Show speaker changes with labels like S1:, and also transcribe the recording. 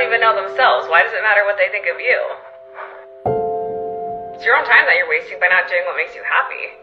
S1: don't even know themselves. Why does it matter what they think of you? It's your own time that you're wasting by not doing what makes you happy.